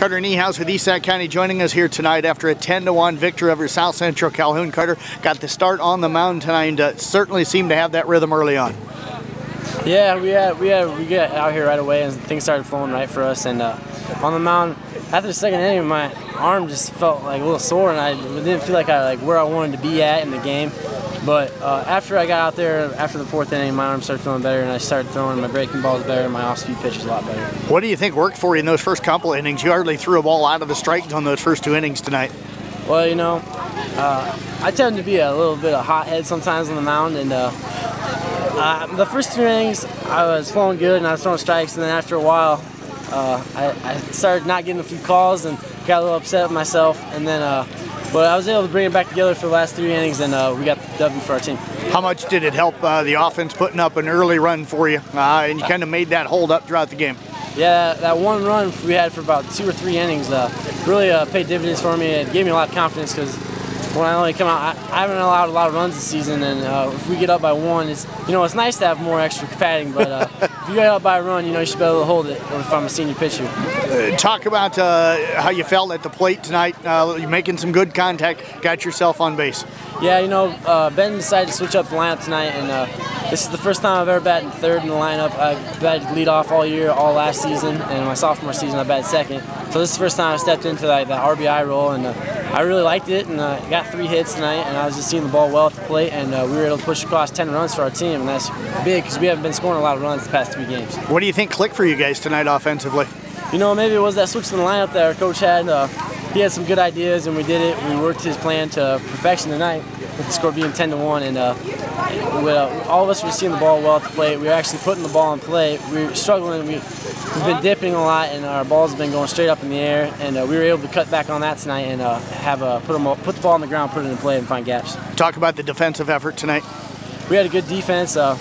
Carter Niehaus with East County joining us here tonight after a 10 to 1 victory over South Central Calhoun. Carter got the start on the mound tonight and uh, certainly seemed to have that rhythm early on. Yeah, we had, we had, we got out here right away and things started flowing right for us. And uh, on the mound, after the second inning, my arm just felt like a little sore, and I didn't feel like I like where I wanted to be at in the game. But uh, after I got out there, after the fourth inning, my arm started feeling better, and I started throwing my breaking balls better, and my off-speed pitches a lot better. What do you think worked for you in those first couple innings? You hardly threw a ball out of the strike zone those first two innings tonight. Well, you know, uh, I tend to be a little bit of a hothead sometimes on the mound, and uh, uh, the first two innings I was flowing good and I was throwing strikes, and then after a while, uh, I, I, started not getting a few calls and got a little upset with myself, and then uh, but I was able to bring it back together for the last three innings, and uh, we got the W for our team. How much did it help uh, the offense putting up an early run for you, uh, and you kind of made that hold up throughout the game? Yeah, that one run we had for about two or three innings uh, really uh, paid dividends for me. It gave me a lot of confidence because when I only come out, I, I, haven't allowed a lot of runs this season, and uh, if we get up by one, it's you know it's nice to have more extra padding, but uh, if you get up by a run, you know you should be able to hold it if I'm a senior pitcher. Uh, talk about uh, how you felt at the plate tonight. Uh, you're making some good contact, got yourself on base. Yeah, you know uh, Ben decided to switch up the lineup tonight, and this is the first time I've ever batted third in the lineup. I've batted lead off all year, all last season, and my sophomore season I batted second. So this is the first time I stepped into like, that RBI role, and uh, I really liked it. And uh, got three hits tonight, and I was just seeing the ball well at the plate, and uh, we were able to push across 10 runs for our team, and that's big because we haven't been scoring a lot of runs the past three games. What do you think clicked for you guys tonight offensively? You know, maybe it was that switch in the lineup that our coach had. Uh, he had some good ideas, and we did it. We worked his plan to perfection tonight, with the score being 10 to 1, and uh, with, uh, all of us were seeing the ball well at the plate. We were actually putting the ball in play. We were struggling. We, have been dipping a lot, and our balls have been going straight up in the air. And uh, we were able to cut back on that tonight and uh, have a, put, them, put the ball on the ground, put it in play, and find gaps. Talk about the defensive effort tonight. We had a good defense. Uh,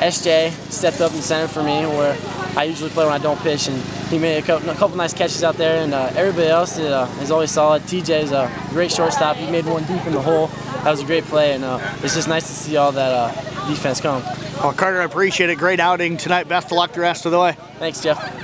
SJ stepped up in center for me, where I usually play when I don't pitch, and he made a couple, a couple nice catches out there. And uh, everybody else is, uh, is always solid. TJ is a great shortstop. He made one deep in the hole. That was a great play, and uh, it's just nice to see all that defense come. Well, Carter, I appreciate it. Great outing tonight. Best of luck the rest of the way. Thanks, Jeff.